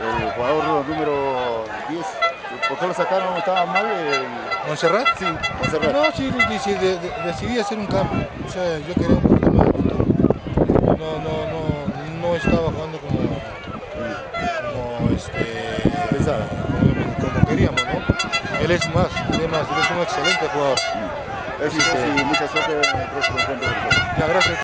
el jugador número 10. ¿Por qué lo sacaron? ¿Estaba mal? El... ¿Montserrat? Sí, Montserrat. No, sí, sí, de, de, decidí hacer un cambio. O sea, yo quería un poquito más de. No, no, no, no estaba jugando como, como, este, Pensaba. como, queríamos, ¿no? Él es más, él es más, él es un excelente jugador. Sí. Éxito y mucha suerte en el próximo encuentro. Ya, gracias.